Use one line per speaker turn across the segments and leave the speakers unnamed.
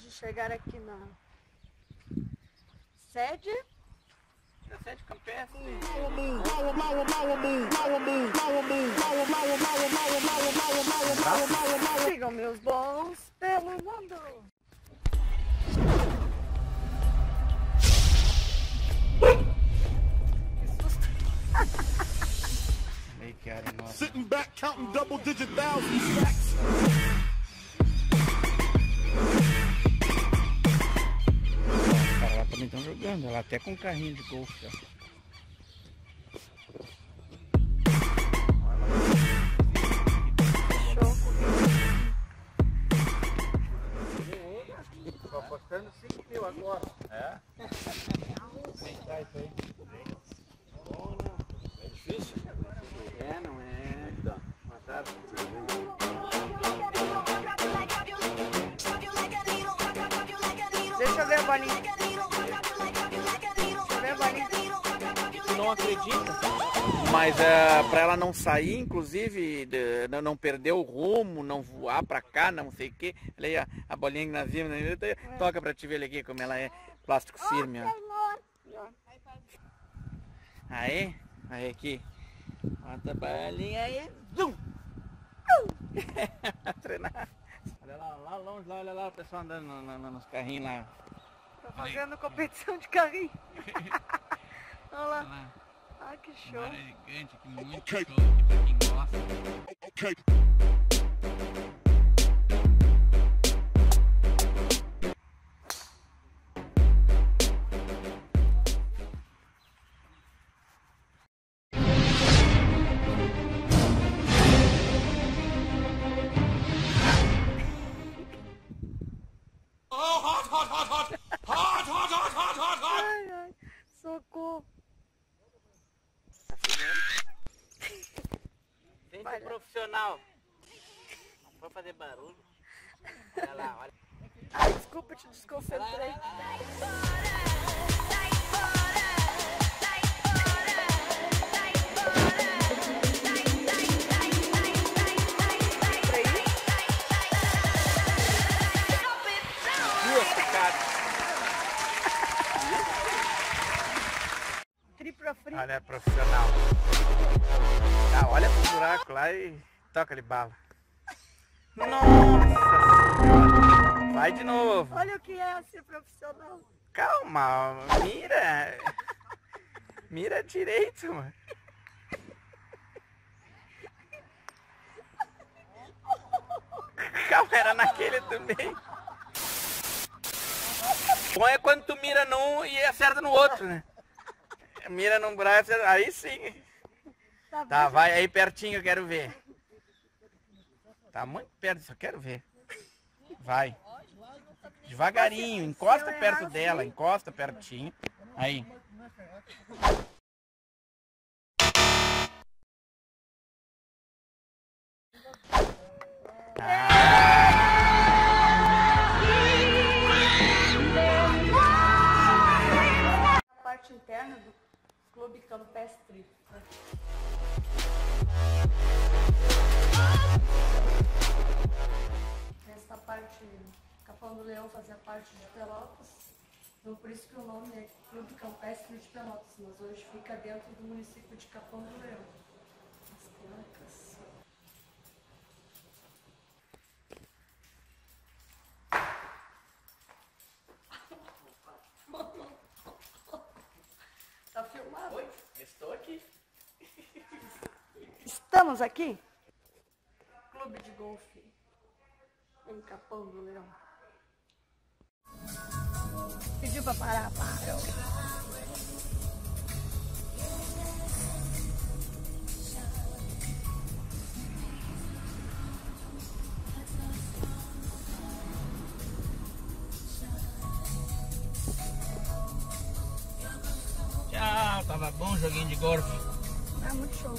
Acabamos de chegar aqui na sede.
Na sede campestre.
Sigam meus bons pelo mundo.
Sitting back counting double digit thousands
jogando, lá até com carrinho de golfe. Tô apostando 5 mil agora. É? É difícil? É, não é.
Deixa eu ver a bolinha.
Acredita? Mas é, pra ela não sair, inclusive, de- não- não perder o rumo, não voar pra cá, não sei o que. Olha aí, ó, a bolinha que nós vimos. né? Toca pra te ver aqui como ela é plástico firme, ó. Aí, aí aqui. Bota a bolinha aí. Zum! Treinar. Olha lá, lá longe, lá, olha lá o pessoal andando no- no- no- nos carrinhos lá.
Tô fazendo competição de carrinho. Olha
Olha
lá.
Lá.
Ah, que show.
Mar elegante, aqui muito
Ok.
show aqui pra quem gosta.
Okay.
Ai, ai. Socorro.
Vem
lá.
profissional. Não pode fazer barulho. Olha lá, olha.
Ai, desculpa, te desconcentrei. Free.
Olha, é profissional. Ah, olha pro buraco lá e toca de bala. Nossa senhora. Vai de novo.
Olha o que é ser profissional.
Calma, mira. Mira direito, mano. Calma, era naquele também. Bom é quando tu mira num e acerta no outro, né? Mira num braço, aí sim.
Tá,
Tá, vai aí pertinho, eu quero ver. Tá muito perto, só quero ver. Vai. Devagarinho, encosta perto dela, encosta pertinho. Aí.
Clube Campestre. Essa parte, Capão do Leão fazia parte de Pelotas. Então por isso que o nome é Clube Campestre de Pelotas, mas hoje fica dentro do município de Capão do Leão. Filmado?
Oi, estou aqui.
Estamos aqui? Clube de golfe em Capão do Leão. Pediu pra parar, parou.
bom joguinho de golfe.
É muito show.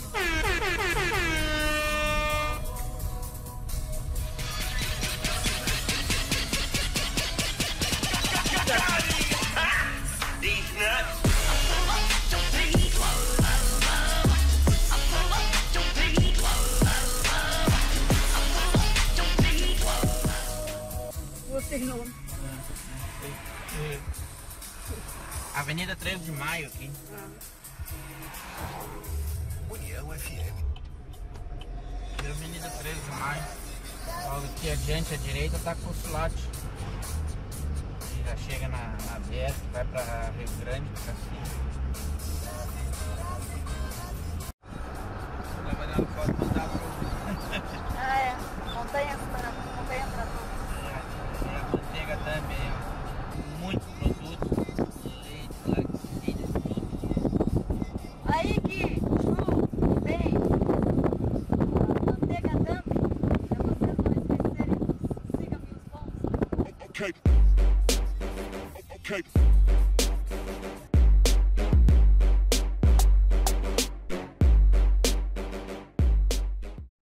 Vocês não. É, é, é.
Avenida 13 de Maio aqui. Ah.
União FM.
Avenida 13 de Maio. Logo aqui adiante à direita tá consulado. E já chega na, na BR, vai pra Rio Grande, pra cima. Vai dar
Okay. Okay.